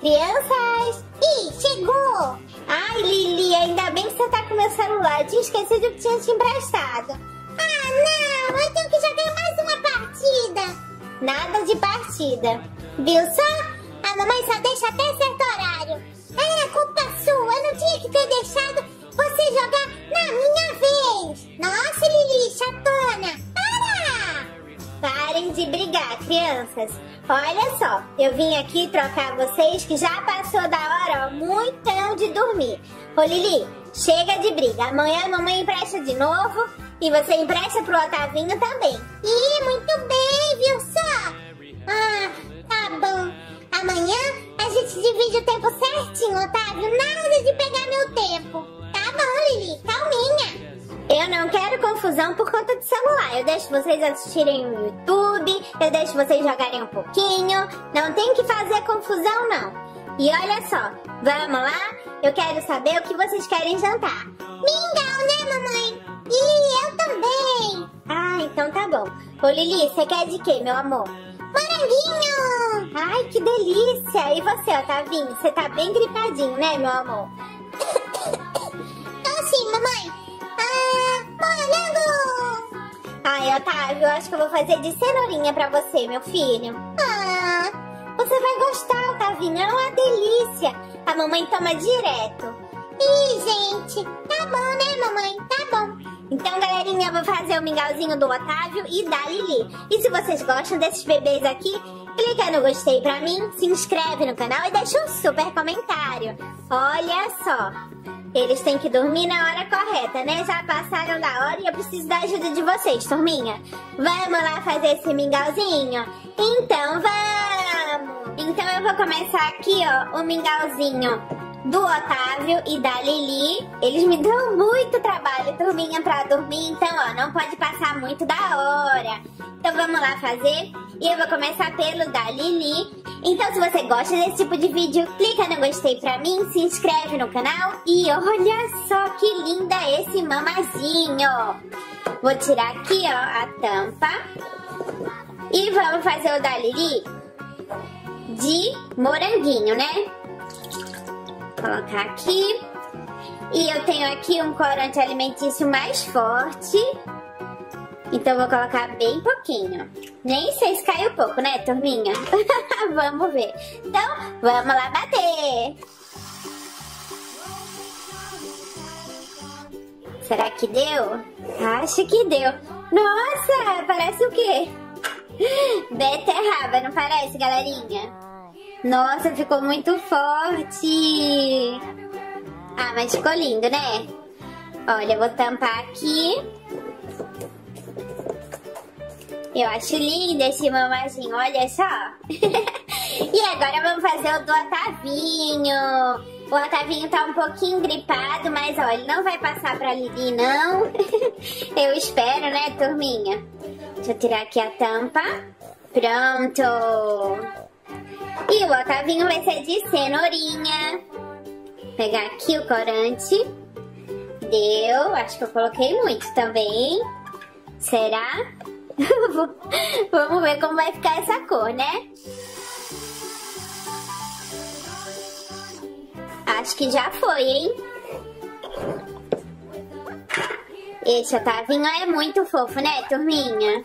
Crianças! Ih, chegou! Ai, Lili, ainda bem que você tá com meu celular. Eu tinha esquecido que tinha te emprestado. Ah, não! Eu tenho que jogar mais uma partida. Nada de partida. Viu só? A mamãe só deixa até certo horário. É culpa sua. Eu não tinha que ter deixado você jogar na minha vez. Nossa, Lili, brigar, crianças. Olha só, eu vim aqui trocar vocês que já passou da hora, ó, muitão de dormir. Ô Lili, chega de briga. Amanhã a mamãe empresta de novo e você empresta pro Otavinho também. Ih, muito bem, viu só? Ah, tá bom. Amanhã a gente divide o tempo certinho, Otávio. Nada de pegar meu tempo. Tá bom, Lili, calminha. Eu não quero confusão por conta de celular. Eu deixo vocês assistirem o YouTube, eu deixo vocês jogarem um pouquinho. Não tem que fazer confusão, não. E olha só, vamos lá? Eu quero saber o que vocês querem jantar. Mingau, né, mamãe? E eu também. Ah, então tá bom. Ô Lili, você quer de quê, meu amor? Moranguinho! Ai, que delícia! E você, Otavinho? Você tá bem gripadinho, né, meu amor? Tô sim, mamãe. Morango! Ai, Otávio, eu acho que eu vou fazer de cenourinha pra você, meu filho. Ah, Você vai gostar, Otavinho. É uma delícia. A mamãe toma direto. ih, gente. Tá bom, né, mamãe? Tá bom. Então, galerinha, eu vou fazer o mingauzinho do Otávio e da Lili. E se vocês gostam desses bebês aqui, clica no gostei pra mim, se inscreve no canal e deixa um super comentário. Olha só, eles têm que dormir na hora correta, né? Já passaram da hora e eu preciso da ajuda de vocês, turminha. Vamos lá fazer esse mingauzinho? Então, vamos! Então eu vou começar aqui, ó, o mingauzinho do Otávio e da Lili. Eles me dão muito trabalho, turminha, pra dormir. Então, ó, não pode passar muito da hora. Então, vamos lá fazer. E eu vou começar pelo da Lili. Então, se você gosta desse tipo de vídeo, clica no gostei pra mim, se inscreve no canal. E olha só que linda esse mamazinho. Vou tirar aqui, ó, a tampa. E vamos fazer o da Lili de moranguinho, né? Colocar aqui. E eu tenho aqui um corante alimentício mais forte. Então vou colocar bem pouquinho. Nem sei se caiu pouco, né, turminha? vamos ver. Então, vamos lá bater. Será que deu? Acho que deu. Nossa, parece o quê? Beterraba, não parece, galerinha? Nossa, ficou muito forte. Ah, mas ficou lindo, né? Olha, eu vou tampar aqui. Eu acho lindo esse mamazinho, olha só. e agora vamos fazer o do Otavinho. O Otavinho tá um pouquinho gripado, mas olha, ele não vai passar pra Lili, não. eu espero, né, turminha? Deixa eu tirar aqui a tampa. Pronto. E o Otavinho vai ser de cenourinha. Vou pegar aqui o corante. Deu. Acho que eu coloquei muito também. Será? Vamos ver como vai ficar essa cor, né? Acho que já foi, hein? Esse Otavinho é muito fofo, né, turminha?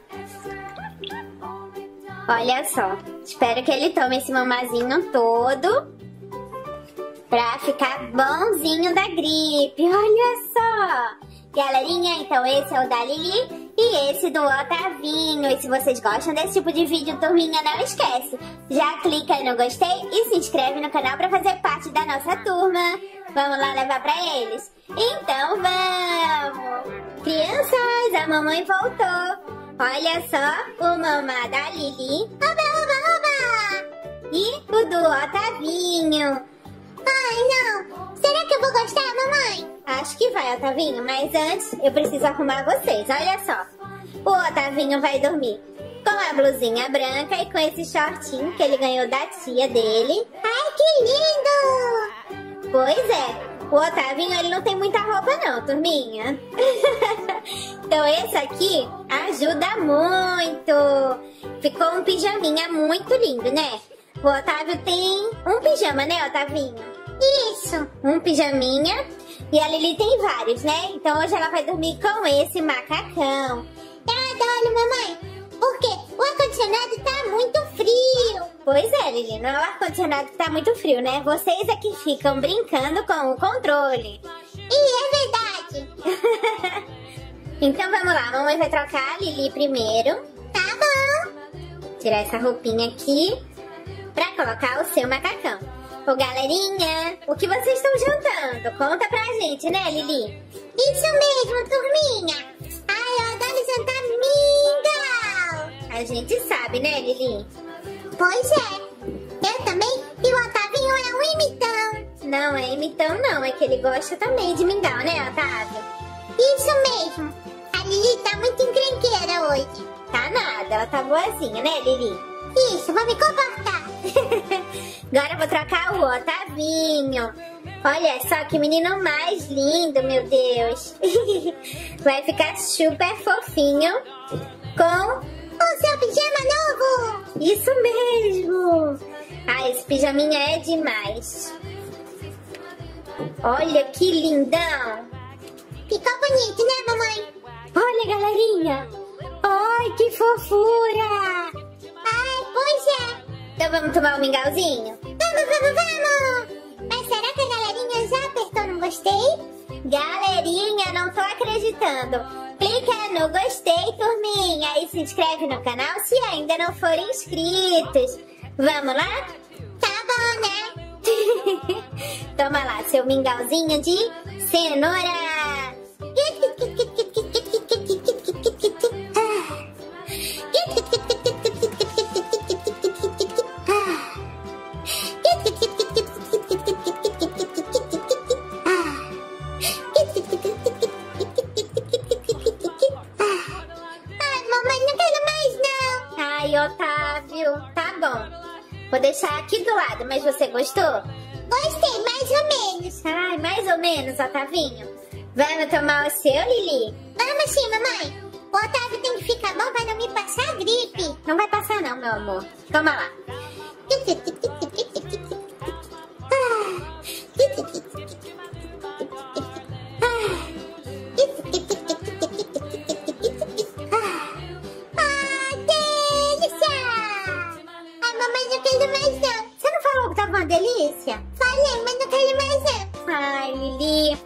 Olha só. Espero que ele tome esse mamazinho todo pra ficar bonzinho da gripe. Olha só. Galerinha, então esse é o da Lili e esse do Otavinho. E se vocês gostam desse tipo de vídeo, turminha, não esquece. Já clica no gostei e se inscreve no canal pra fazer parte da nossa turma. Vamos lá levar pra eles? Então vamos! Crianças, a mamãe voltou. Olha só, o mamá da Lili. Oba, oba, oba! E o do Otavinho. Ai, não. Será que eu vou gostar, mamãe? Acho que vai, Otavinho, mas antes eu preciso arrumar vocês. Olha só. O Otavinho vai dormir com a blusinha branca e com esse shortinho que ele ganhou da tia dele. Ai, que lindo! Pois é. O Otavinho, ele não tem muita roupa não, turminha. então esse aqui ajuda muito. Ficou um pijaminha muito lindo, né? O Otávio tem um pijama, né, Otavinho? Isso. Um pijaminha. E a Lili tem vários, né? Então hoje ela vai dormir com esse macacão. Eu adoro, mamãe. Porque o ar-condicionado tá muito frio. Pois é, Lili, não é o ar-condicionado que tá muito frio, né? Vocês é que ficam brincando com o controle. E é verdade. então vamos lá, a mamãe vai trocar a Lili primeiro. Tá bom. Tirar essa roupinha aqui pra colocar o seu macacão. Ô galerinha, o que vocês estão jantando? Conta pra gente, né, Lili? Isso mesmo, turminha. A gente sabe, né, Lili? Pois é. Eu também. E o Otavinho é um imitão. Não é imitão, não. É que ele gosta também de mingau, né, Otávio? Isso mesmo. A Lili tá muito encrenqueira hoje. Tá nada, ela tá boazinha, né, Lili? Isso, vou me comportar. Agora eu vou trocar o Otavinho. Olha só que menino mais lindo, meu Deus. Vai ficar super fofinho com o seu pijama novo. Isso mesmo. Ah, esse pijaminha é demais. Olha que lindão. Ficou bonito, né, mamãe? Olha, galerinha. Ai, que fofura. Ai, pois é. Então vamos tomar um mingauzinho? Vamos, vamos, vamos! Mas será que a galerinha já apertou no gostei? Galerinha, não tô acreditando. Clica no gostei, turminha, e se inscreve no canal se ainda não forem inscritos. Vamos lá? Tá bom, né? Toma lá, seu mingauzinho de cenoura. Otávio. Tá bom. Vou deixar aqui do lado, mas você gostou? Gostei, mais ou menos. Ai, mais ou menos, Otavinho. Vamos tomar o seu, Lili? Vamos sim, mamãe. O Otávio tem que ficar bom pra não me passar gripe. Não vai passar não, meu amor. Toma lá. Delícia? Falei, mas não quero mais não. Ai, Lili.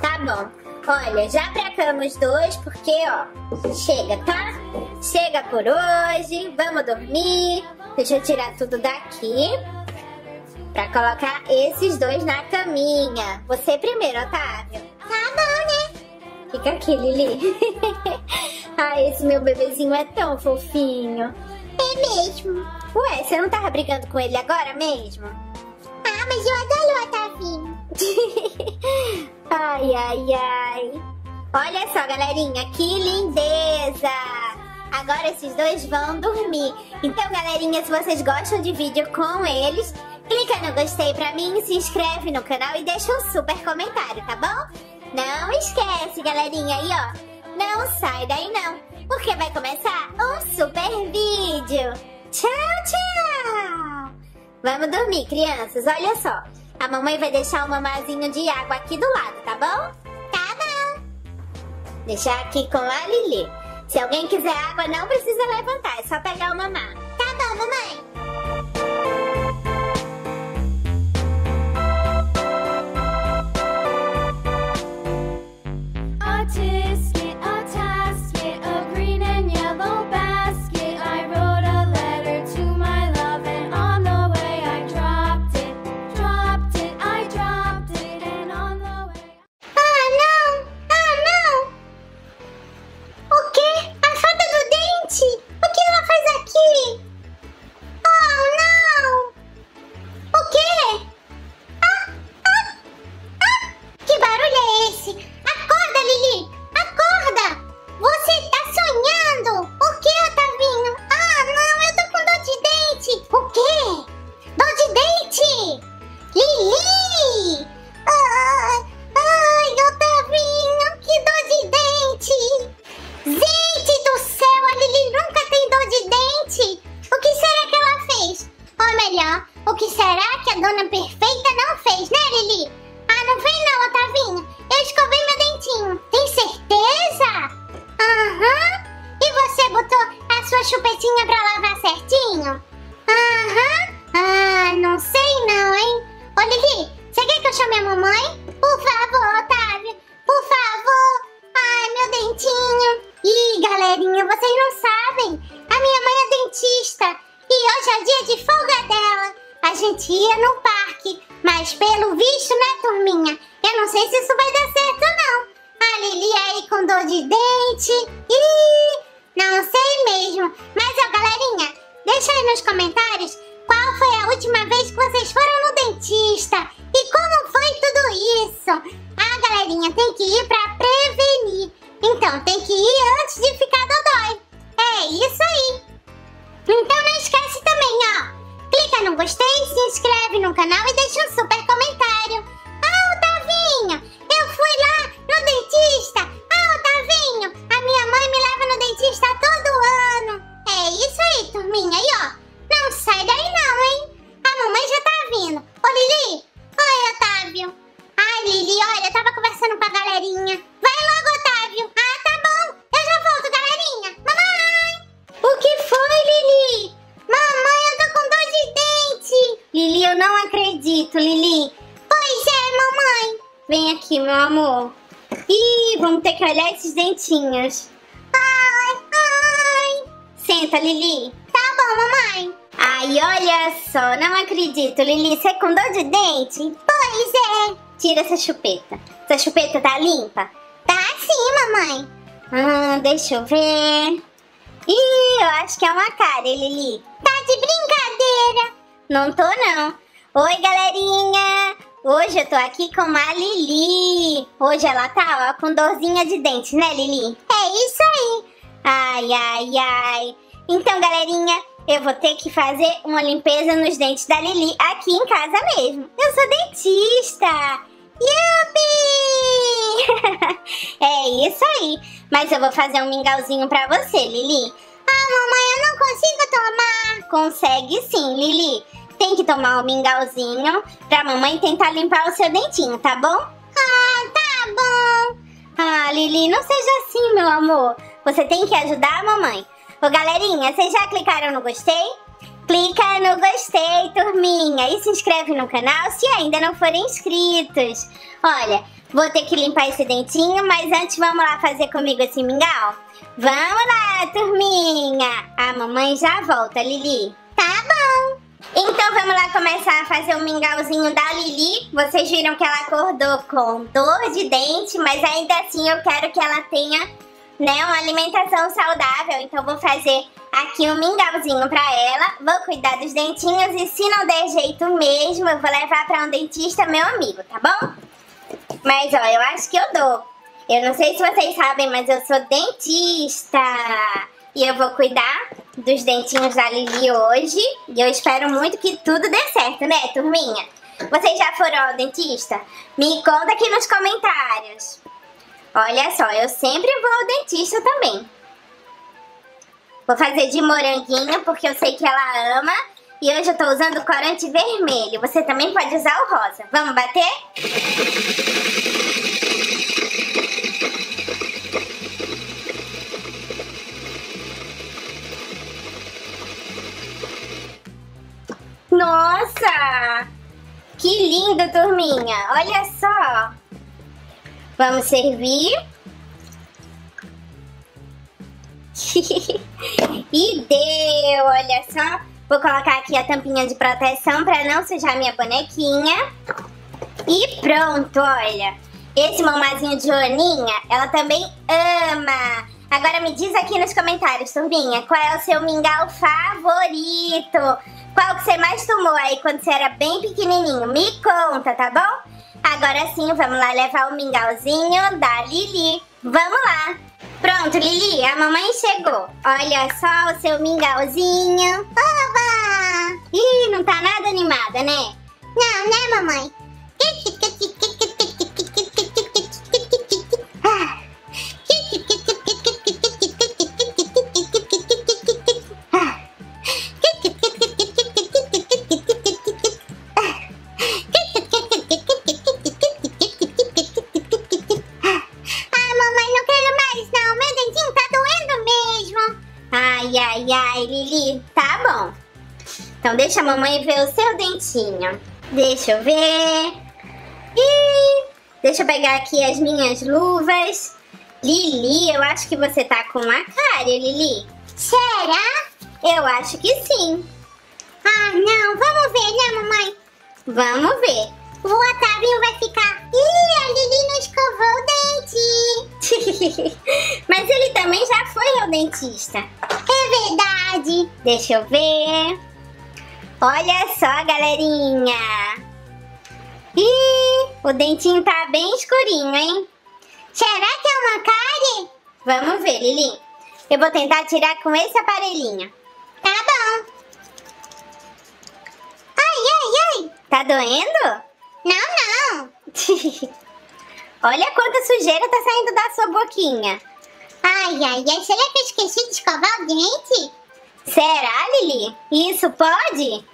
Tá bom. Olha, já tracamos dois, porque, ó, chega, tá? Chega por hoje, vamos dormir. Deixa eu tirar tudo daqui. Pra colocar esses dois na caminha. Você primeiro, Otávio. Tá bom, né? Fica aqui, Lili. Ai, esse meu bebezinho é tão fofinho. É mesmo. Ué, você não tava brigando com ele agora mesmo? Ah, mas eu adoro o Otavinho. ai, ai, ai. Olha só, galerinha, que lindeza! Agora esses dois vão dormir. Então, galerinha, se vocês gostam de vídeo com eles, clica no gostei pra mim, se inscreve no canal e deixa um super comentário, tá bom? Não esquece, galerinha, aí ó, não sai daí não, porque vai começar um super vídeo. Tchau, tchau! Vamos dormir, crianças, olha só. A mamãe vai deixar um mamazinho de água aqui do lado, tá bom? Tá bom. Deixar aqui com a Lili. Se alguém quiser água, não precisa levantar, é só pegar o mamar. Tá bom, mamãe. Essa chupeta. Essa chupeta tá limpa? Tá sim, mamãe. Ah, deixa eu ver. Ih, eu acho que é uma cárie, Lili. Tá de brincadeira. Não tô, não. Oi, galerinha. Hoje eu tô aqui com a Lili. Hoje ela tá, ó, com dorzinha de dente, né, Lili? É isso aí. Ai, ai, ai. Então, galerinha, eu vou ter que fazer uma limpeza nos dentes da Lili aqui em casa mesmo. Eu sou dentista. Yupi! é isso aí. Mas eu vou fazer um mingauzinho pra você, Lili. Ah, mamãe, eu não consigo tomar. Consegue sim, Lili. Tem que tomar um mingauzinho pra mamãe tentar limpar o seu dentinho, tá bom? Ah, tá bom. Ah, Lili, não seja assim, meu amor. Você tem que ajudar a mamãe. Ô, galerinha, vocês já clicaram no gostei? Clica no gostei, turminha, e se inscreve no canal se ainda não forem inscritos. Olha, vou ter que limpar esse dentinho, mas antes vamos lá fazer comigo esse mingau? Vamos lá, turminha! A mamãe já volta, Lili. Tá bom. Então vamos lá começar a fazer o mingauzinho da Lili. Vocês viram que ela acordou com dor de dente, mas ainda assim eu quero que ela tenha né, uma alimentação saudável. Então vou fazer aqui um mingauzinho pra ela. Vou cuidar dos dentinhos e se não der jeito mesmo, eu vou levar pra um dentista meu amigo, tá bom? Mas ó, eu acho que eu dou. Eu não sei se vocês sabem, mas eu sou dentista. E eu vou cuidar dos dentinhos da Lili hoje. E eu espero muito que tudo dê certo, né, turminha? Vocês já foram ao dentista? Me conta aqui nos comentários. Olha só, eu sempre vou ao dentista também. Vou fazer de moranguinho, porque eu sei que ela ama. E hoje eu tô usando corante vermelho. Você também pode usar o rosa. Vamos bater? Nossa! Que lindo, turminha! Olha só! Vamos servir. e deu, olha só. Vou colocar aqui a tampinha de proteção para não sujar minha bonequinha. E pronto, olha. Esse mamazinho de Joaninha, ela também ama. Agora me diz aqui nos comentários, turminha, qual é o seu mingau favorito? Qual que você mais tomou aí quando você era bem pequenininho? Me conta, tá bom? Agora sim, vamos lá levar o mingauzinho da Lili. Vamos lá. Pronto, Lili, a mamãe chegou. Olha só o seu mingauzinho. Oba! Ih, não tá nada animada, né? Não, né, mamãe? Ah, Então deixa a mamãe ver o seu dentinho. Deixa eu ver. Ih, deixa eu pegar aqui as minhas luvas. Lili, eu acho que você tá com uma cárie, Lili. Será? Eu acho que sim. Ah, não. Vamos ver, né, mamãe? Vamos ver. O Otavinho vai ficar... Ih, a Lili não escovou o dente. Mas ele também já foi ao dentista. É verdade. Deixa eu ver. Olha só, galerinha. Ih, o dentinho tá bem escurinho, hein? Será que é uma cárie? Vamos ver, Lili. Eu vou tentar tirar com esse aparelhinho. Tá bom. Ai, ai, ai. Tá doendo? Não, não. Olha quanta sujeira tá saindo da sua boquinha. Ai, ai, ai. Será que eu esqueci de escovar o dente? Será, Lili? Isso pode?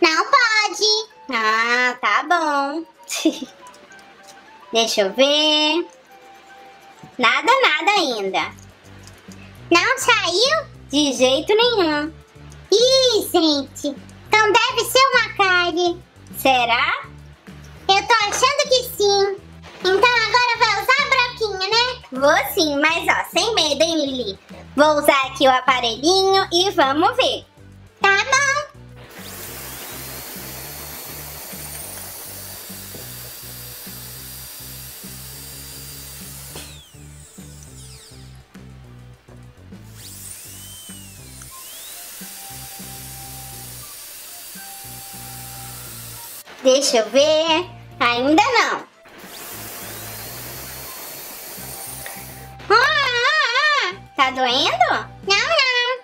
Não pode. Ah, tá bom. Deixa eu ver. Nada, nada ainda. Não saiu? De jeito nenhum. Ih, gente. Então deve ser uma cárie. Será? Eu tô achando que sim. Então agora vai usar a broquinha, né? Vou sim, mas ó, sem medo, hein, Lili? Vou usar aqui o aparelhinho e vamos ver. Tá bom. Deixa eu ver. Ainda não. Tá doendo? Não, não.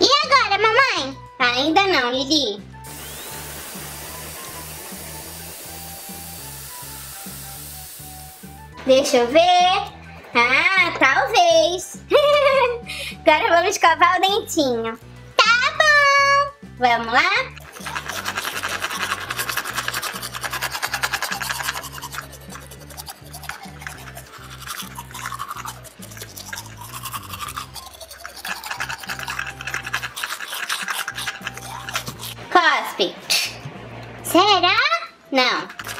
E agora, mamãe? Ainda não, Lili. Deixa eu ver. Ah, talvez. Agora vamos escovar o dentinho. Tá bom. Vamos lá? Será? Não.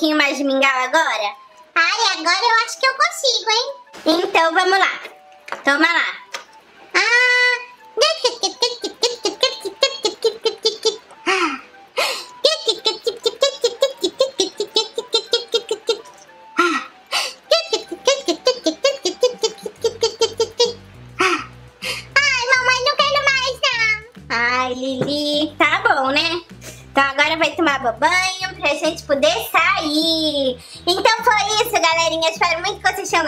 Pouquinho mais de mingau agora? Ai, agora eu acho que eu consigo, hein? Então vamos lá. Toma lá.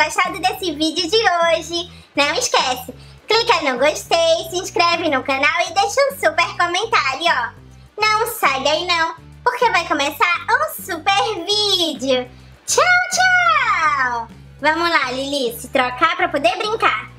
Gostado desse vídeo de hoje. Não esquece, clica no gostei, se inscreve no canal e deixa um super comentário, ó. Não sai daí não, porque vai começar um super vídeo. Tchau, tchau! Vamos lá, Lili, se trocar pra poder brincar.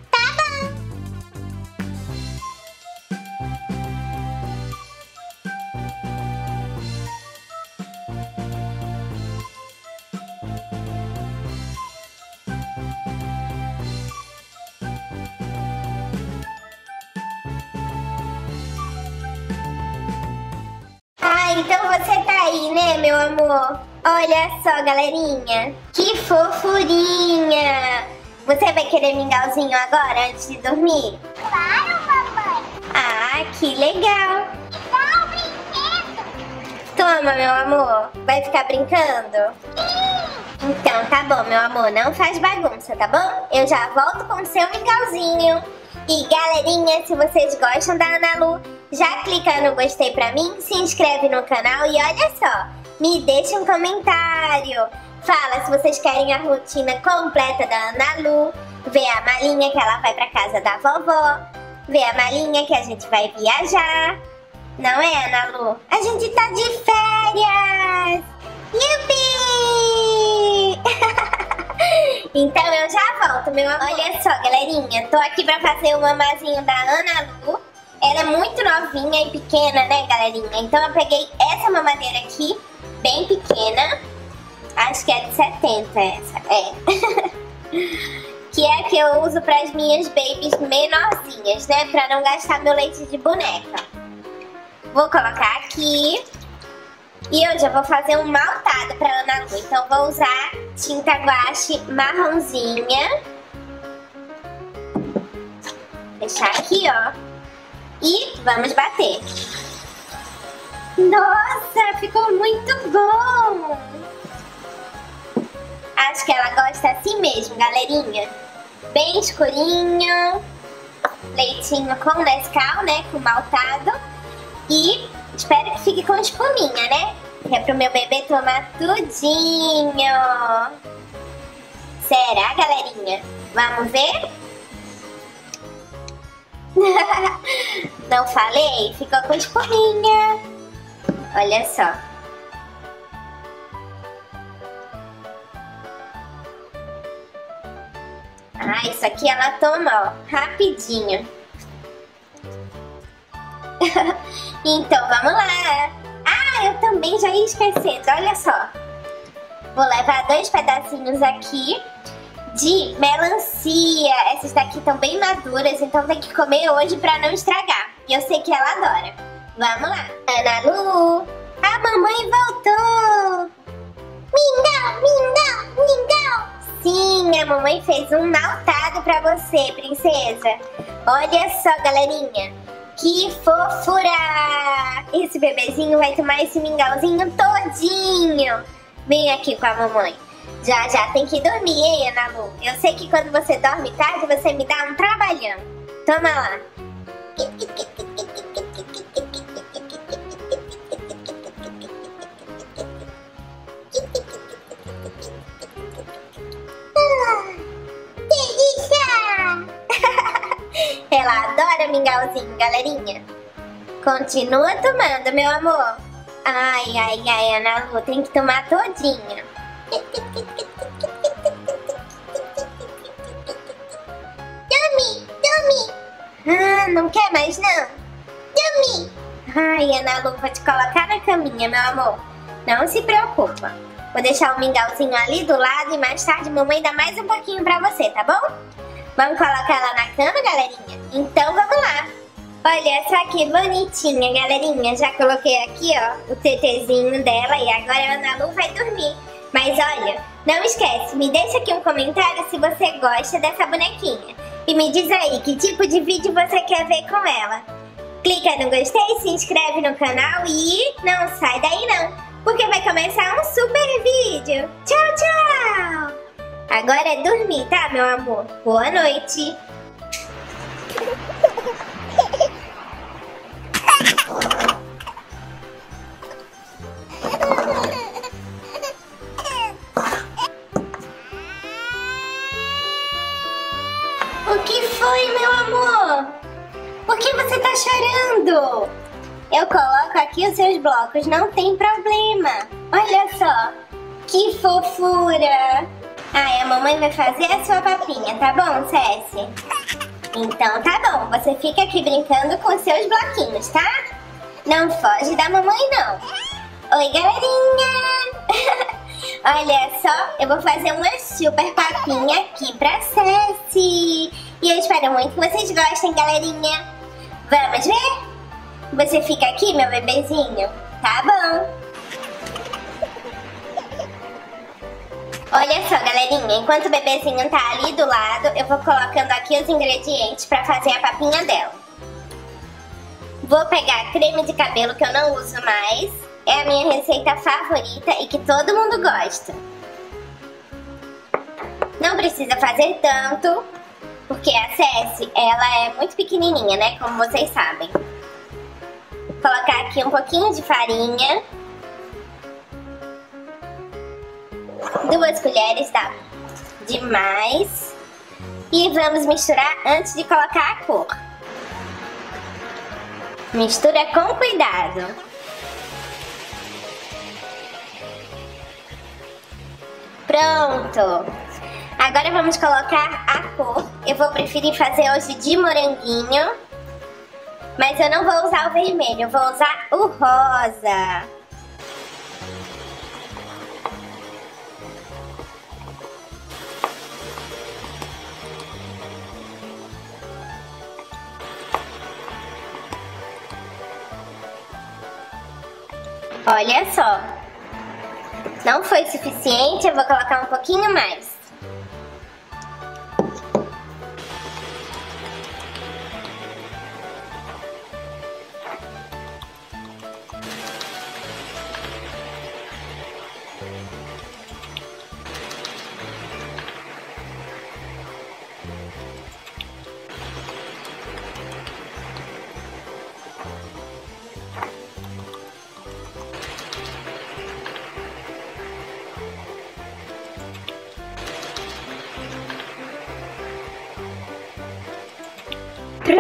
Meu amor? Olha só, galerinha. Que fofurinha. Você vai querer mingauzinho agora, antes de dormir? Claro, mamãe. Ah, que legal. Dá um brinquedo. Toma, meu amor. Vai ficar brincando? Então, tá bom, meu amor. Não faz bagunça, tá bom? Eu já volto com o seu mingauzinho. E galerinha, se vocês gostam da Ana Lu, já clica no gostei pra mim, se inscreve no canal e olha só, me deixa um comentário. Fala se vocês querem a rotina completa da Ana Lu, vê a malinha que ela vai pra casa da vovó, vê a malinha que a gente vai viajar. Não é, Ana Lu? A gente tá de férias! Yupi! então eu já volto, meu amor. Olha só, galerinha, tô aqui pra fazer o mamazinho da Ana Lu. Ela é muito novinha e pequena, né, galerinha? Então eu peguei essa mamadeira aqui, bem pequena. Acho que é de 70 essa, é. que é a que eu uso para as minhas babies menorzinhas, né? Pra não gastar meu leite de boneca. Vou colocar aqui. E eu já vou fazer um maltado pra Ana Lu. Então vou usar tinta guache marronzinha. Deixar aqui, ó. E vamos bater. Nossa, ficou muito bom! Acho que ela gosta assim mesmo, galerinha. Bem escurinho. Leitinho com Nescau, né? Com maltado. E espero que fique com espuminha, né? Que é pro meu bebê tomar tudinho. Será, galerinha? Vamos ver? Não falei? Ficou com espuminha. Olha só. Ah, isso aqui ela toma, ó, rapidinho. então, vamos lá. Ah, eu também já ia esquecendo, olha só. Vou levar dois pedacinhos aqui de melancia. Essas daqui estão bem maduras, então tem que comer hoje pra não estragar. E eu sei que ela adora. Vamos lá. Ana Lu, a mamãe voltou. Mingau, mingau, mingau. Sim, a mamãe fez um maltado pra você, princesa. Olha só, galerinha. Que fofura! Esse bebezinho vai tomar esse mingauzinho todinho. Vem aqui com a mamãe. Já, já tem que dormir, hein, Ana Lu? Eu sei que quando você dorme tarde, você me dá um trabalhão. Toma lá. Ela adora mingauzinho, galerinha. Continua tomando, meu amor. Ai, ai, ai, Ana Lu, tem que tomar todinha. Tome, tome. Ah, não quer mais não? Tome. Ai, Ana Lu, vou te colocar na caminha, meu amor. Não se preocupa. Vou deixar o mingauzinho ali do lado e mais tarde mamãe dá mais um pouquinho pra você, tá bom? Vamos colocar ela na cama, galerinha? Então vamos lá. Olha só que bonitinha, galerinha. Já coloquei aqui, ó, o TTzinho dela e agora a Ana Lu vai dormir. Mas olha, não esquece, me deixa aqui um comentário se você gosta dessa bonequinha. E me diz aí que tipo de vídeo você quer ver com ela. Clica no gostei, se inscreve no canal e não sai daí não, porque vai começar um super vídeo. Tchau, tchau! Agora é dormir, tá, meu amor? Boa noite! O que foi, meu amor? Por que você tá chorando? Eu coloco aqui os seus blocos, não tem problema. Olha só, que fofura. Ai, a mamãe vai fazer a sua papinha, tá bom, Cécia? Então tá bom, você fica aqui brincando com seus bloquinhos, tá? Não foge da mamãe, não. Oi, galerinha! Olha só, eu vou fazer uma super papinha aqui pra Ceci. E eu espero muito que vocês gostem, galerinha. Vamos ver? Você fica aqui, meu bebezinho? Tá bom. Olha só, galerinha, enquanto o bebezinho tá ali do lado, eu vou colocando aqui os ingredientes pra fazer a papinha dela. Vou pegar creme de cabelo que eu não uso mais. É a minha receita favorita e que todo mundo gosta. Não precisa fazer tanto. Porque a Cessi, ela é muito pequenininha, né? Como vocês sabem. Vou colocar aqui um pouquinho de farinha. Duas colheres dá demais. E vamos misturar antes de colocar a cor. Mistura com cuidado. Pronto! Agora vamos colocar a cor. Eu vou preferir fazer hoje de moranguinho. Mas eu não vou usar o vermelho, eu vou usar o rosa. Olha só. Não foi suficiente, eu vou colocar um pouquinho mais.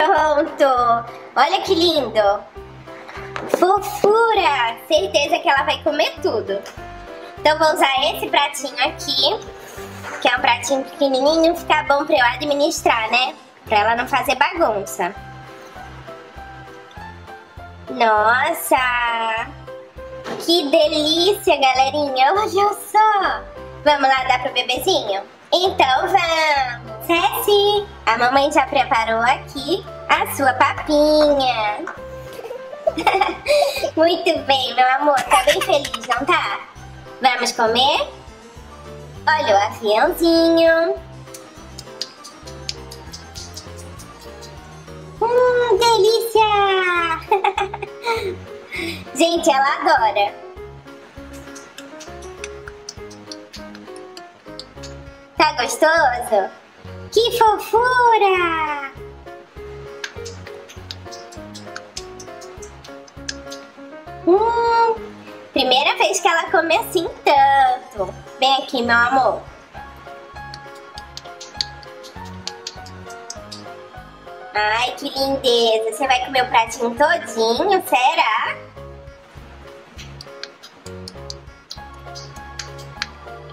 Pronto! Olha que lindo! Fofura! Certeza que ela vai comer tudo. Então vou usar esse pratinho aqui, que é um pratinho pequenininho, fica bom pra eu administrar, né? Pra ela não fazer bagunça. Nossa! Que delícia, galerinha! Olha só! Vamos lá dar pro bebezinho? Então vamos! Ceci, a mamãe já preparou aqui a sua papinha. Muito bem, meu amor, tá bem feliz, não tá? Vamos comer? Olha o aviãozinho. Hum, delícia! Gente, ela adora. Tá gostoso? Que fofura! Hum, primeira vez que ela come assim tanto. Vem aqui, meu amor. Ai, que lindeza. Você vai comer o pratinho todinho, será?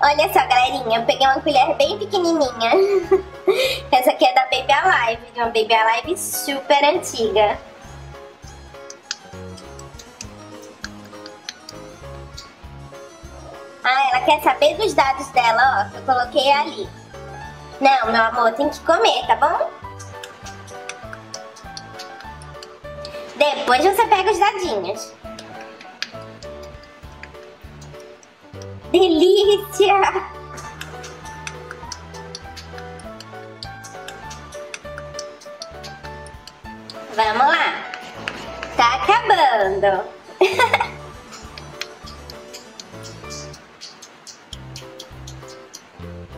Olha só, galerinha, eu peguei uma colher bem pequenininha. Essa aqui é da Baby Alive, de uma Baby Alive super antiga. Ah, ela quer saber dos dados dela, ó. Eu coloquei ali. Não, meu amor, tem que comer, tá bom? Depois você pega os dadinhos. Delícia! Vamos lá. Tá acabando.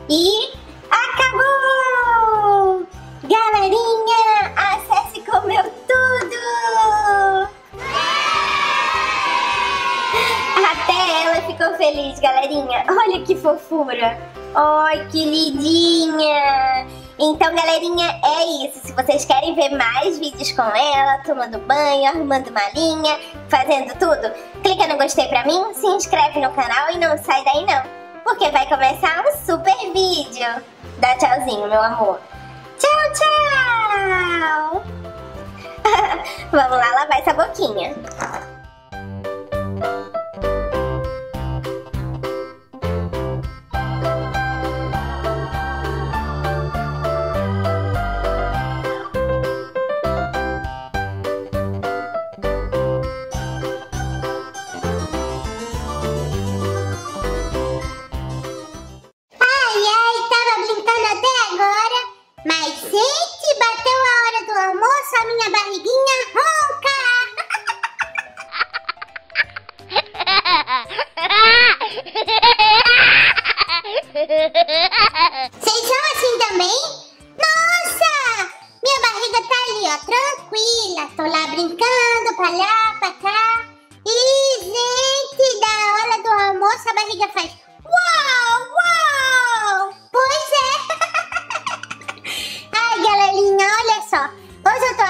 e acabou! Galerinha, acesse comeu tudo! Até ela ficou feliz, galerinha. Olha que fofura. Ai, que lindinha. Então, galerinha, é isso. Se vocês querem ver mais vídeos com ela, tomando banho, arrumando malinha, fazendo tudo, clica no gostei pra mim, se inscreve no canal e não sai daí não. Porque vai começar super vídeo. Dá tchauzinho, meu amor. Tchau, tchau! Vamos lá lavar essa boquinha.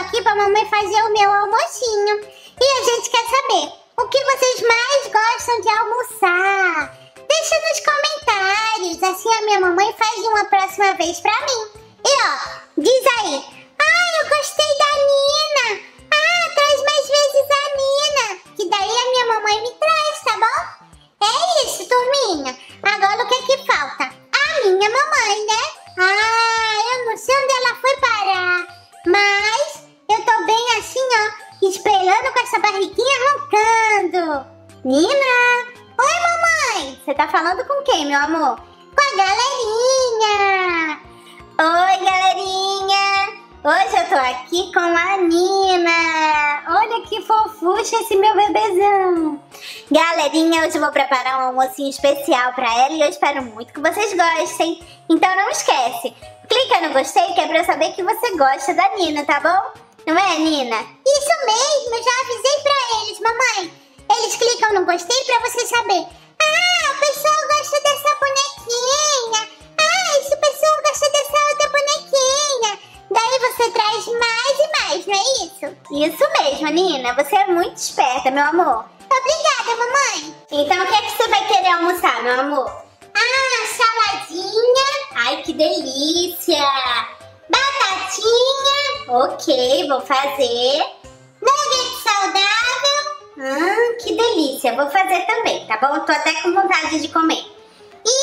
Aqui pra mamãe fazer o meu almocinho. E a gente quer saber o que vocês mais gostam de almoçar. Deixa nos comentários, assim a minha mamãe faz de uma próxima vez pra mim. E ó, diz aí. Ah, eu gostei da Nina. Ah, traz mais vezes a Nina. Que daí a minha mamãe me traz, tá bom? É isso, turminha. Agora o que é que falta? A minha mamãe, né? Ah, eu não sei onde ela foi parar. Mas eu tô bem assim, ó, esperando com essa barriguinha roncando. Nina! Oi, mamãe! Você tá falando com quem, meu amor? Com a galerinha! Oi, galerinha! Hoje eu tô aqui com a Nina. Olha que fofucha esse meu bebezão. Galerinha, hoje eu vou preparar um almocinho especial pra ela e eu espero muito que vocês gostem. Então não esquece, clica no gostei que é pra eu saber que você gosta da Nina, tá bom? Não é, Nina? Isso mesmo, eu já avisei pra eles, mamãe. Eles clicam no gostei pra você saber. Ah, o pessoal gosta dessa bonequinha. Ah, esse pessoal gosta dessa outra bonequinha. Daí você traz mais e mais, não é isso? Isso mesmo, Nina. Você é muito esperta, meu amor. Obrigada, mamãe. Então o que é que você vai querer almoçar, meu amor? Ah, saladinha. Ai, que delícia! Batatinha. Ok, vou fazer. Nugget saudável. Ah, que delícia! Vou fazer também, tá bom? Tô até com vontade de comer. E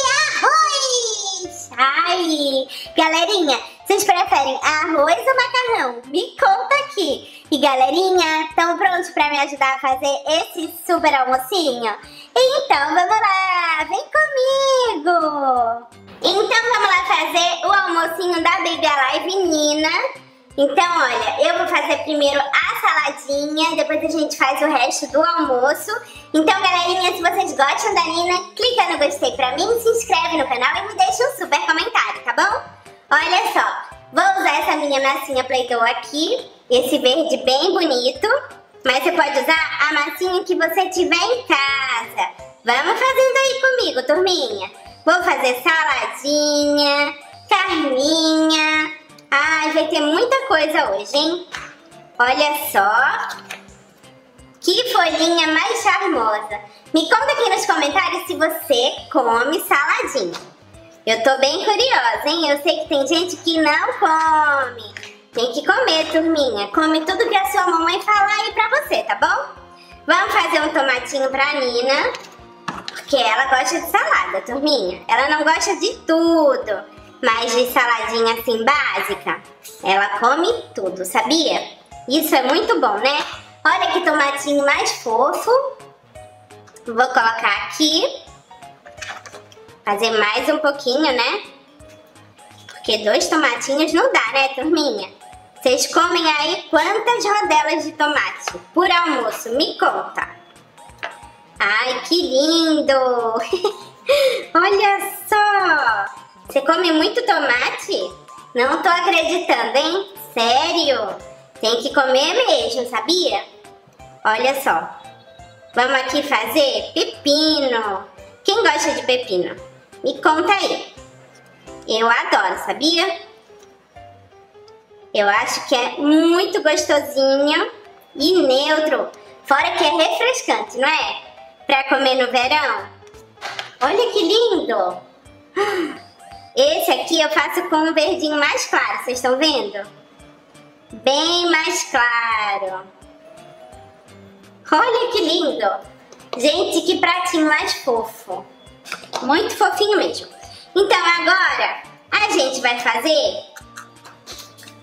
arroz. Ai, galerinha, vocês preferem arroz ou macarrão? Me conta aqui. E galerinha, estão prontos para me ajudar a fazer esse super almocinho? Então vamos lá, vem comigo! Então vamos lá fazer o almocinho da Baby Alive Nina. Então, olha, eu vou fazer primeiro a saladinha, depois a gente faz o resto do almoço. Então, galerinha, se vocês gostam da Nina, clica no gostei pra mim, se inscreve no canal e me deixa um super comentário, tá bom? Olha só, vou usar essa minha massinha Play-Doh aqui, esse verde bem bonito. Mas você pode usar a massinha que você tiver em casa. Vamos fazendo aí comigo, turminha. Vou fazer saladinha, carninha... Ai, vai ter muita coisa hoje, hein? Olha só. Que folhinha mais charmosa. Me conta aqui nos comentários se você come saladinha. Eu tô bem curiosa, hein? Eu sei que tem gente que não come. Tem que comer, turminha. Come tudo que a sua mamãe falar aí pra você, tá bom? Vamos fazer um tomatinho pra Nina. Porque ela gosta de salada, turminha. Ela não gosta de tudo. Mas de saladinha assim básica, ela come tudo, sabia? Isso é muito bom, né? Olha que tomatinho mais fofo. Vou colocar aqui. Fazer mais um pouquinho, né? Porque dois tomatinhos não dá, né, turminha? Vocês comem aí quantas rodelas de tomate por almoço? Me conta. Ai, que lindo! Olha só! Você come muito tomate? Não tô acreditando, hein? Sério? Tem que comer mesmo, sabia? Olha só. Vamos aqui fazer pepino. Quem gosta de pepino? Me conta aí. Eu adoro, sabia? Eu acho que é muito gostosinho e neutro. Fora que é refrescante, não é? Pra comer no verão. Olha que lindo! Esse aqui eu faço com um verdinho mais claro, vocês estão vendo? Bem mais claro. Olha que lindo! Gente, que pratinho mais fofo. Muito fofinho mesmo. Então agora a gente vai fazer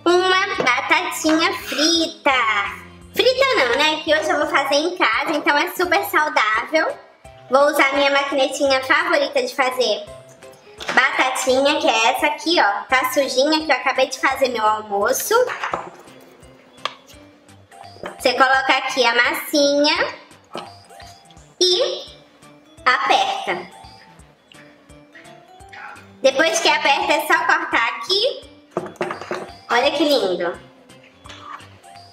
uma batatinha frita. Frita não, né? Que hoje eu vou fazer em casa, então é super saudável. Vou usar minha maquinetinha favorita de fazer batatinha, que é essa aqui, ó. Tá sujinha, que eu acabei de fazer meu almoço. Você coloca aqui a massinha e aperta. Depois que aperta é só cortar aqui. Olha que lindo.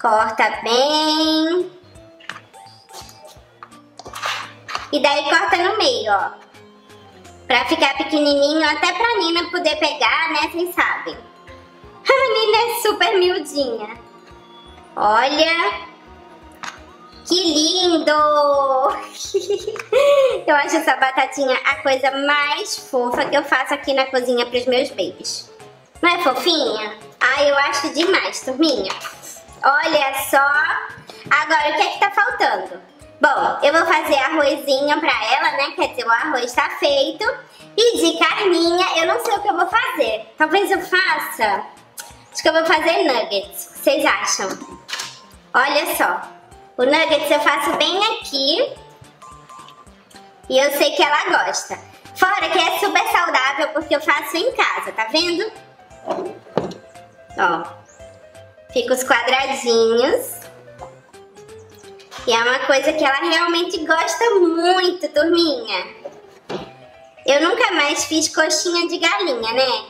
Corta bem. E daí corta no meio, ó. Pra ficar pequenininho, até pra Nina poder pegar, né? Vocês sabem. A Nina é super miudinha. Olha. Que lindo! eu acho essa batatinha a coisa mais fofa que eu faço aqui na cozinha pros meus babies. Não é fofinha? Ah, eu acho demais, turminha. Olha só. Agora, o que é que tá faltando? Bom, eu vou fazer arrozinho pra ela, né? Quer dizer, o arroz tá feito. E de carninha, eu não sei o que eu vou fazer. Talvez eu faça... Acho que eu vou fazer nuggets. Vocês acham? Olha só. O nuggets eu faço bem aqui. E eu sei que ela gosta. Fora que é super saudável porque eu faço em casa, tá vendo? Ó. Fica os quadradinhos. E é uma coisa que ela realmente gosta muito, turminha. Eu nunca mais fiz coxinha de galinha, né?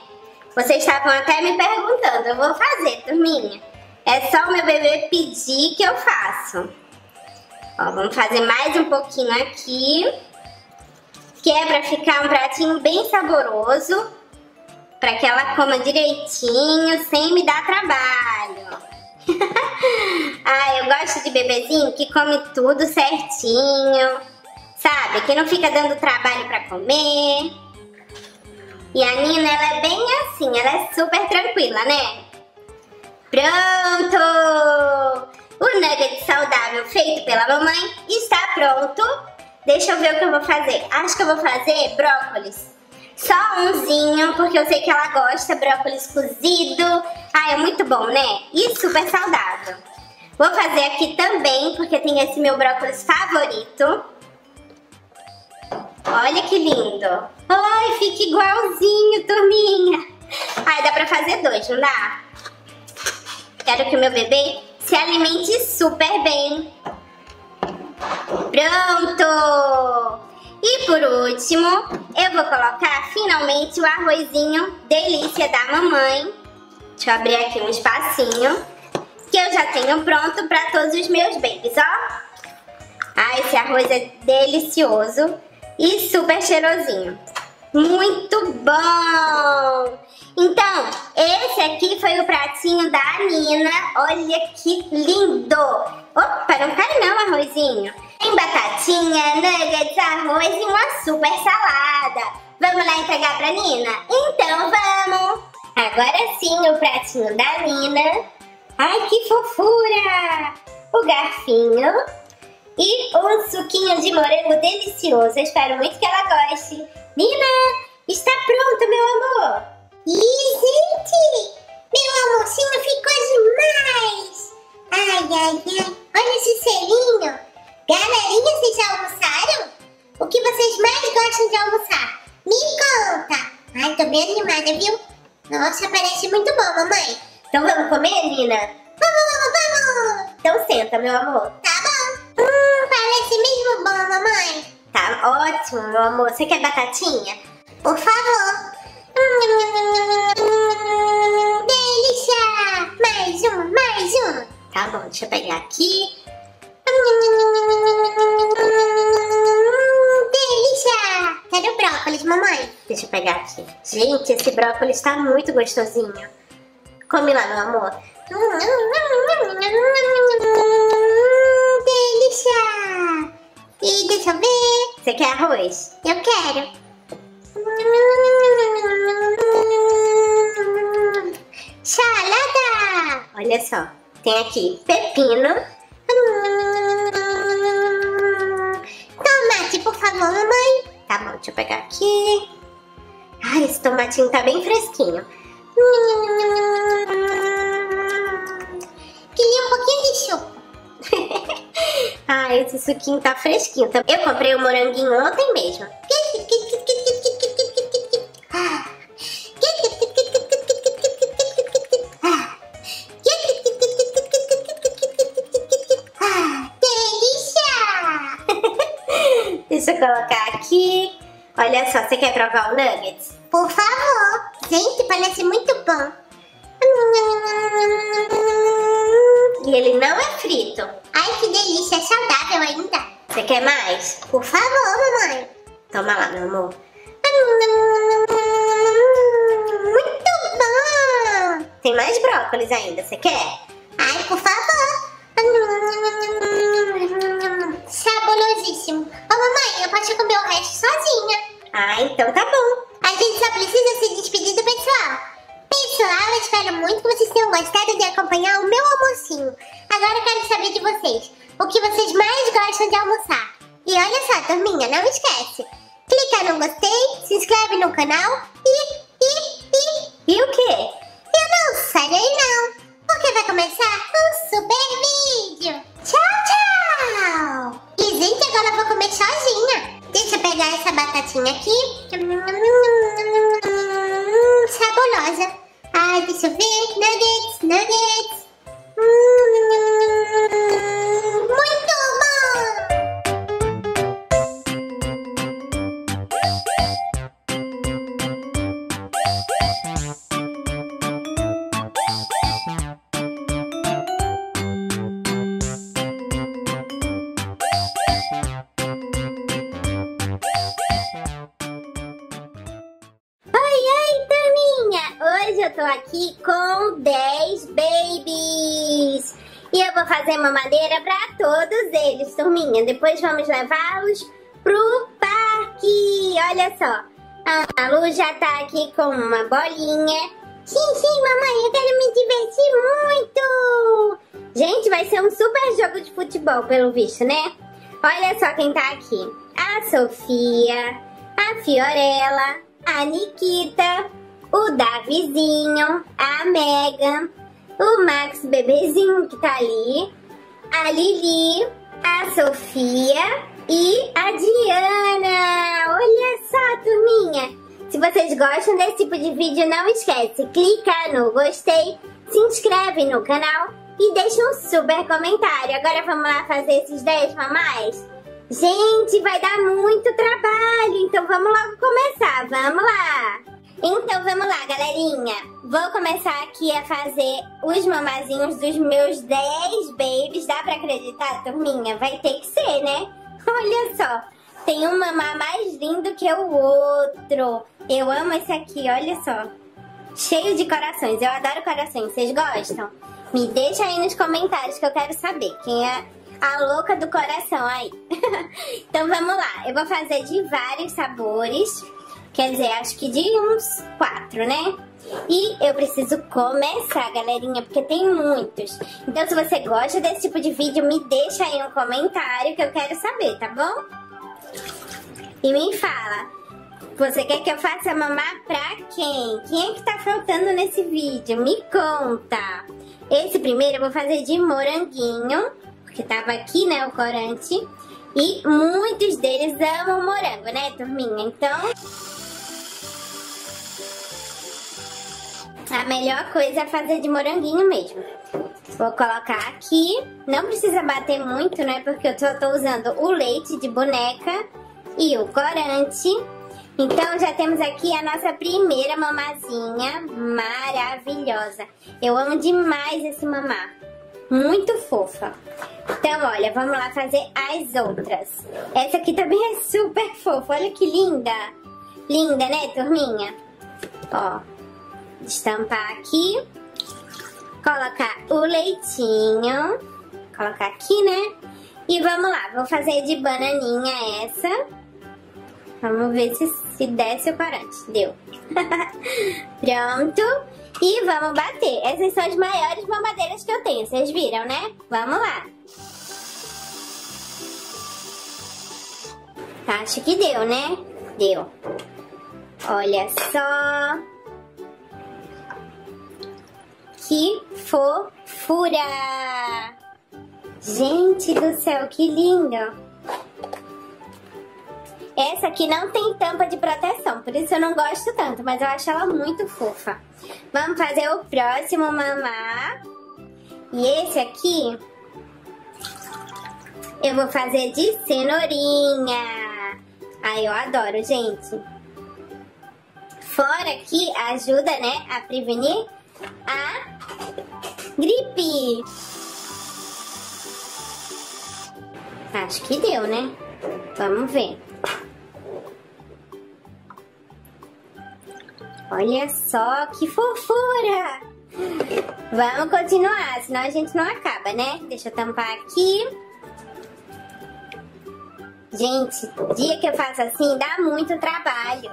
Vocês estavam até me perguntando. Eu vou fazer, turminha. É só o meu bebê pedir que eu faço. Ó, vamos fazer mais um pouquinho aqui. Que é pra ficar um pratinho bem saboroso. Pra que ela coma direitinho, sem me dar trabalho. ah, eu gosto de bebezinho que come tudo certinho, sabe? Que não fica dando trabalho pra comer. E a Nina, ela é bem assim, ela é super tranquila, né? Pronto! O nugget saudável feito pela mamãe está pronto. Deixa eu ver o que eu vou fazer. Acho que eu vou fazer brócolis. Só umzinho, porque eu sei que ela gosta, brócolis cozido. Ah, é muito bom, né? E super saudável. Vou fazer aqui também, porque tem esse meu brócolis favorito. Olha que lindo. Ai, fica igualzinho, turminha. Ai, dá pra fazer dois, não dá? Quero que o meu bebê se alimente super bem. Pronto! E por último, eu vou colocar finalmente o arrozinho delícia da mamãe. Deixa eu abrir aqui um espacinho. Que eu já tenho pronto para todos os meus babies, ó. Ah, esse arroz é delicioso e super cheirosinho. Muito bom! Então, esse aqui foi o pratinho da Nina. Olha que lindo! Opa, não cai não, arrozinho. Tem batatinha, nuggets, arroz e uma super salada. Vamos lá entregar pra Nina? Então vamos! Agora sim, o pratinho da Nina. Ai, que fofura! O garfinho e um suquinho de morango delicioso. Espero muito que ela goste. Nina, está pronto, meu amor! Ih, gente! Meu almocinho ficou demais! Ai, ai, ai! Olha esse selinho! Galerinha, vocês já almoçaram? O que vocês mais gostam de almoçar? Me conta! Ai, tô bem animada, viu? Nossa, parece muito bom, mamãe. Então vamos comer, Nina? Vamos, vamos, vamos! Então senta, meu amor. Tá bom. Hum, parece mesmo bom, mamãe. Tá ótimo, meu amor. Você quer batatinha? Por favor. Hum, delícia! Mais uma, mais uma. Tá bom, deixa eu pegar aqui. Hum, delícia! Quero brócolis, mamãe. Deixa eu pegar aqui. Gente, esse brócolis tá muito gostosinho. Come lá, meu amor. Hum, delícia! E deixa eu ver. Você quer arroz? Eu quero. Salada! Olha só. Tem aqui pepino. Tá bom, deixa eu pegar aqui. Ai, esse tomatinho tá bem fresquinho. Queria um pouquinho de suco. Ai, esse suquinho tá fresquinho. Eu comprei o moranguinho ontem mesmo. Olha só, você quer provar o nuggets? Por favor. Gente, parece muito bom. E ele não é frito. Ai, que delícia. É saudável ainda. Você quer mais? Por favor, mamãe. Toma lá, meu amor. Muito bom. Tem mais brócolis ainda, você quer? Ai, por favor. Saborosíssimo. Ô, mamãe, eu posso comer o resto sozinha. Ah, então tá bom. A gente só precisa se despedir do pessoal. Pessoal, eu espero muito que vocês tenham gostado de acompanhar o meu almocinho. Agora eu quero saber de vocês. O que vocês mais gostam de almoçar? E olha só, turminha, não esquece. Clica no gostei, se inscreve no canal e... e... e... E o quê? Eu não sei não, porque vai começar um super vídeo. Tchau, tchau! E, gente, agora eu vou comer sozinha. Deixa eu pegar essa batatinha aqui. Hum, saborosa. Ai, deixa eu ver. Nuggets, nuggets. Hum, fazer mamadeira pra todos eles, turminha. Depois vamos levá-los pro parque! Olha só, a Lu já tá aqui com uma bolinha. Sim, sim, mamãe, eu quero me divertir muito! Gente, vai ser um super jogo de futebol, pelo visto, né? Olha só quem tá aqui. A Sofia, a Fiorella, a Nikita, o Davizinho, a Megan, o Max bebezinho que tá ali, a Lili, a Sofia e a Diana. Olha só, turminha. Se vocês gostam desse tipo de vídeo, não esquece, clica no gostei, se inscreve no canal e deixa um super comentário. Agora vamos lá fazer esses 10 mamais? Gente, vai dar muito trabalho, então vamos logo começar, vamos lá! Então vamos lá, galerinha. Vou começar aqui a fazer os mamazinhos dos meus 10 babies. Dá pra acreditar, turminha? Vai ter que ser, né? Olha só, tem um mamá mais lindo que o outro. Eu amo esse aqui, olha só. Cheio de corações, eu adoro corações. Vocês gostam? Me deixa aí nos comentários que eu quero saber quem é a louca do coração aí. então vamos lá, eu vou fazer de vários sabores. Quer dizer, acho que de uns quatro, né? E eu preciso começar, galerinha, porque tem muitos. Então, se você gosta desse tipo de vídeo, me deixa aí um comentário que eu quero saber, tá bom? E me fala, você quer que eu faça mamar pra quem? Quem é que tá faltando nesse vídeo? Me conta! Esse primeiro eu vou fazer de moranguinho, porque tava aqui, né, o corante. E muitos deles amam morango, né, turminha? Então... A melhor coisa é fazer de moranguinho mesmo. Vou colocar aqui. Não precisa bater muito, né? Porque eu só tô usando o leite de boneca e o corante. Então já temos aqui a nossa primeira mamazinha maravilhosa. Eu amo demais esse mamá. Muito fofa. Então, olha, vamos lá fazer as outras. Essa aqui também é super fofa. Olha que linda. Linda, né, turminha? Ó, destampar aqui. Colocar o leitinho. Colocar aqui, né? E vamos lá, vou fazer de bananinha essa. Vamos ver se, se desce o corante. Deu. Pronto. E vamos bater. Essas são as maiores mamadeiras que eu tenho. Vocês viram, né? Vamos lá. Acho que deu, né? Deu. Olha só. Que fofura! Gente do céu, que lindo! Essa aqui não tem tampa de proteção, por isso eu não gosto tanto, mas eu acho ela muito fofa. Vamos fazer o próximo mamá. E esse aqui eu vou fazer de cenourinha. Ai, eu adoro, gente. Fora que ajuda, né, a prevenir a gripe. Acho que deu, né? Vamos ver. Olha só que fofura! Vamos continuar, senão a gente não acaba, né? Deixa eu tampar aqui. Gente, dia que eu faço assim dá muito trabalho.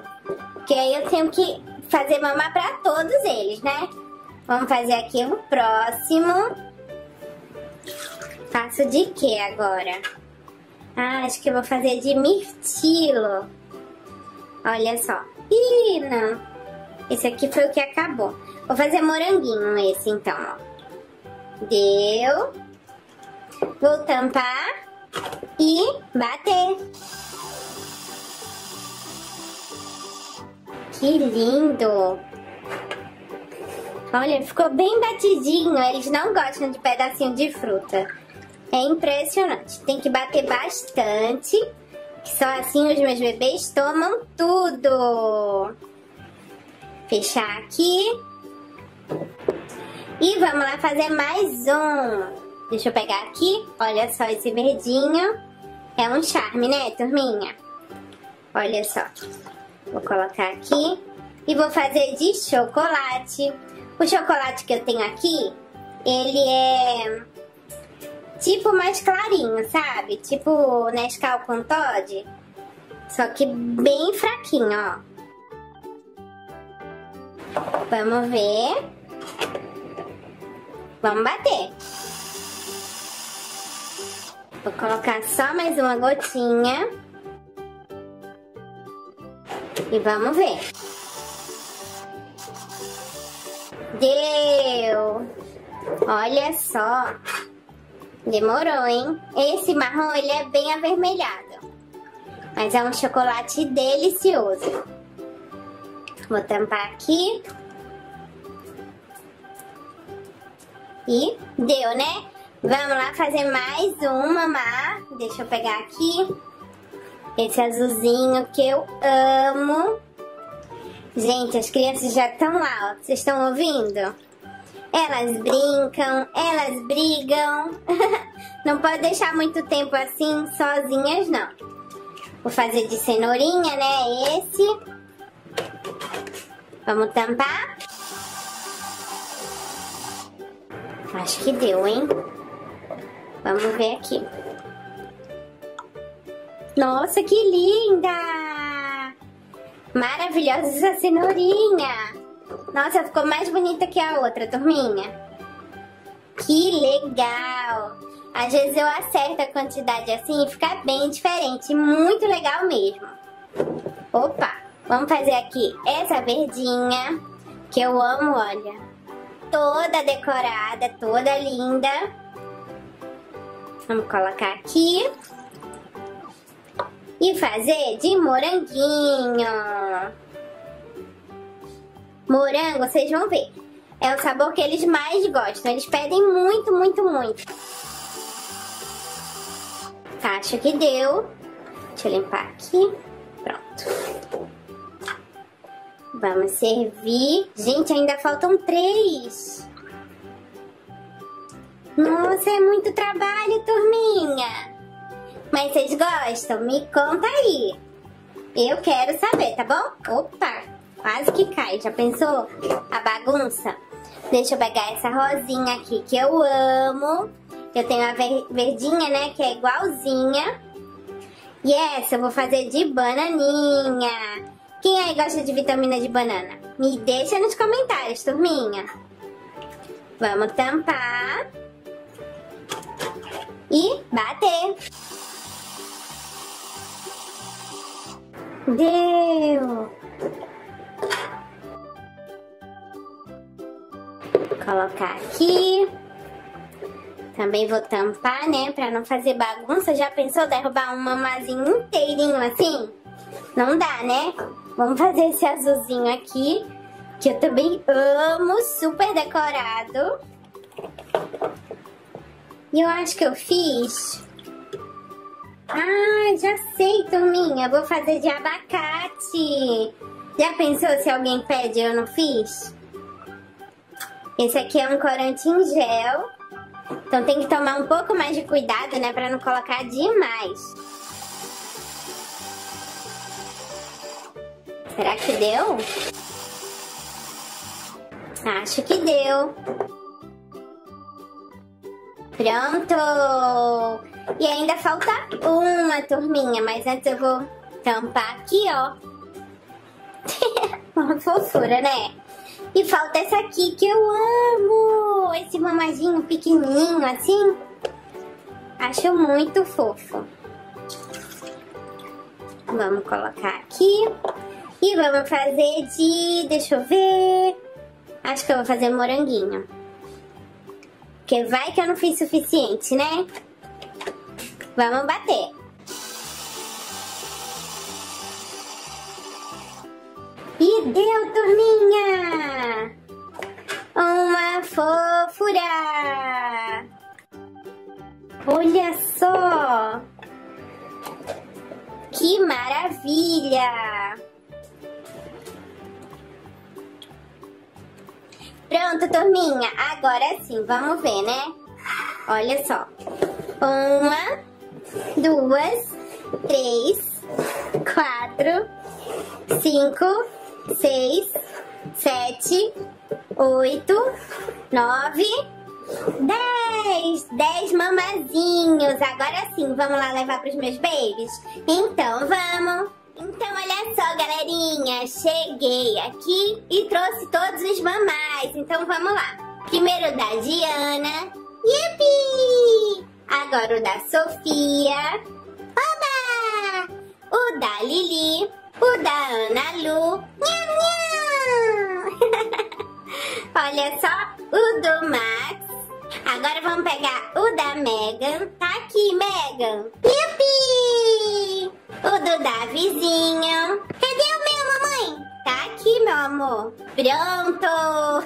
Porque aí eu tenho que fazer mamar pra todos eles, né? Vamos fazer aqui o próximo. Faço de que agora? Ah, acho que eu vou fazer de mirtilo. Olha só. Ih, não. Esse aqui foi o que acabou. Vou fazer moranguinho esse então, ó. Deu. Vou tampar e bater. Que lindo! Olha, ficou bem batidinho. Eles não gostam de pedacinho de fruta. É impressionante. Tem que bater bastante. Que só assim os meus bebês tomam tudo. Fechar aqui. E vamos lá fazer mais um. Deixa eu pegar aqui. Olha só esse verdinho. É um charme, né, turminha? Olha só. Vou colocar aqui. E vou fazer de chocolate. O chocolate que eu tenho aqui, ele é tipo mais clarinho, sabe? Tipo Nescau com Todd. Só que bem fraquinho, ó. Vamos ver. Vamos bater. Vou colocar só mais uma gotinha. E vamos ver. Deu! Olha só. Demorou, hein? Esse marrom, ele é bem avermelhado. Mas é um chocolate delicioso. Vou tampar aqui. E deu, né? Vamos lá fazer mais uma, Mar. Deixa eu pegar aqui. Esse azulzinho que eu amo. Gente, as crianças já estão lá, ó. Vocês estão ouvindo? Elas brincam, elas brigam. não pode deixar muito tempo assim, sozinhas, não. Vou fazer de cenourinha, né? Esse. Vamos tampar. Acho que deu, hein? Vamos ver aqui. Nossa, que linda! Maravilhosa essa cenourinha! Nossa, ficou mais bonita que a outra, turminha. Que legal! Às vezes eu acerto a quantidade assim e fica bem diferente. Muito legal mesmo. Opa! Vamos fazer aqui essa verdinha, que eu amo, olha. Toda decorada, toda linda. Vamos colocar aqui. E fazer de moranguinho. Morango, vocês vão ver. É o sabor que eles mais gostam. Eles pedem muito, muito, muito. Acho que deu. Deixa eu limpar aqui. Pronto. Vamos servir. Gente, ainda faltam três. Nossa, é muito trabalho, turminha. Mas vocês gostam? Me conta aí. Eu quero saber, tá bom? Opa, quase que cai. Já pensou a bagunça? Deixa eu pegar essa rosinha aqui que eu amo. Eu tenho a verdinha, né, que é igualzinha. E essa eu vou fazer de bananinha. Quem aí gosta de vitamina de banana? Me deixa nos comentários, turminha. Vamos tampar e bater. Deu! Colocar aqui. Também vou tampar, né? Pra não fazer bagunça. Já pensou derrubar um mamazinho inteirinho assim? Não dá, né? Vamos fazer esse azulzinho aqui. Que eu também amo. Super decorado. E eu acho que eu fiz... Ah, já sei, turminha. Vou fazer de abacate. Já pensou se alguém pede e eu não fiz? Esse aqui é um corante em gel. Então tem que tomar um pouco mais de cuidado, né? Pra não colocar demais. Será que deu? Acho que deu. Pronto! E ainda falta uma turminha, mas antes eu vou tampar aqui, ó. uma fofura, né? E falta essa aqui que eu amo! Esse mamadinho pequenininho assim. Acho muito fofo. Vamos colocar aqui. E vamos fazer de... Deixa eu ver... Acho que eu vou fazer moranguinho. Porque vai que eu não fiz suficiente, né? Vamos bater. E deu, turminha! Uma fofura! Olha só! Que maravilha! Pronto, turminha. Agora sim, vamos ver, né? Olha só. Uma, duas, três, quatro, cinco, seis, sete, oito, nove, dez. Dez mamazinhos. Agora sim, vamos lá levar pros meus babies? Então, vamos. Então, olha só, galerinha, cheguei aqui e trouxe todos os mamais. Então, vamos lá. Primeiro da Diana. Agora o da Sofia. Oba! O da Lili. O da Ana Lu. Nham, nham! olha só, o do Max. Agora vamos pegar o da Megan. Tá aqui, Megan. Yippee! O do Davizinho. Cadê o meu, mamãe? Tá aqui, meu amor. Pronto!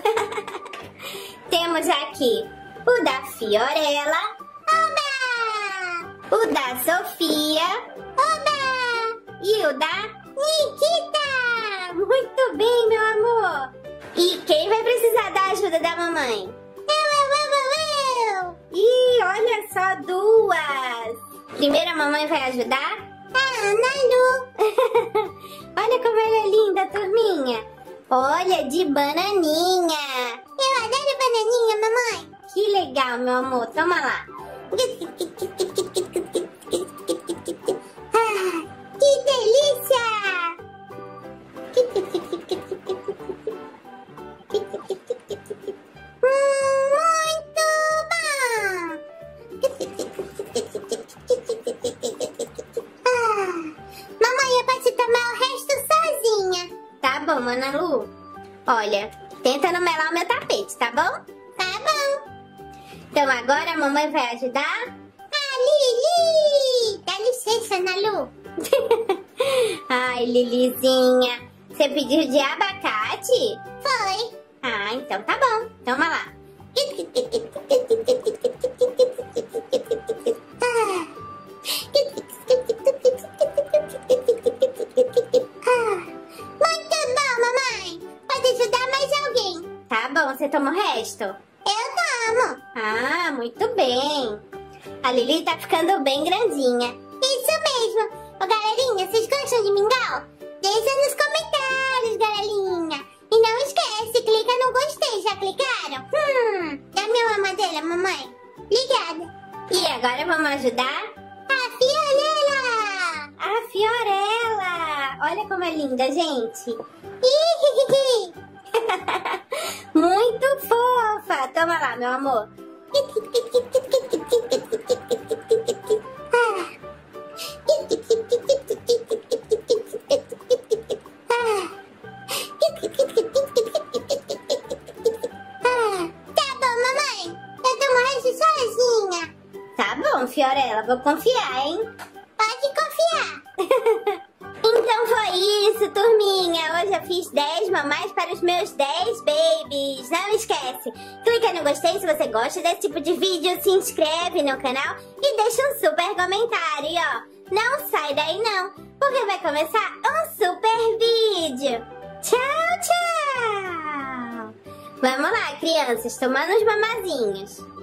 Temos aqui o da Fiorella. O da Sofia. Oba! E o da Nikita. Muito bem, meu amor. E quem vai precisar da ajuda da mamãe? Eu, eu, eu, eu, eu. Ih, olha só, duas. Primeiro a mamãe vai ajudar a Ana Lu. Olha como ela é linda, turminha. Olha, de bananinha. Eu adoro bananinha, mamãe. Que legal, meu amor. Toma lá. Que delícia! Ana Lu? Olha, tenta não melar o meu tapete, tá bom? Tá bom. Então agora a mamãe vai ajudar? Ah, Lili! Dá licença, Ana Lu. Ai, Lilizinha. Você pediu de abacate? Foi. Ah, então tá bom. Toma lá. você toma o resto? Eu tomo. Ah, muito bem. A Lili tá ficando bem grandinha. De mingau? Deixa nos comentários, galerinha. E não esquece, clica no gostei. Já clicaram? Hum, dá minha mamadeira, mamãe. Obrigada. E agora vamos ajudar? A Fiorella! A Fiorella! Olha como é linda, gente. Muito fofa! Toma lá, meu amor. Vou confiar, hein? Pode confiar. Então foi isso, turminha. Hoje eu fiz 10 mamais para os meus 10 babies. Não esquece, clica no gostei se você gosta desse tipo de vídeo, se inscreve no canal e deixa um super comentário, ó. Não sai daí não, porque vai começar um super vídeo. Tchau, tchau! Vamos lá, crianças, tomando os mamazinhos.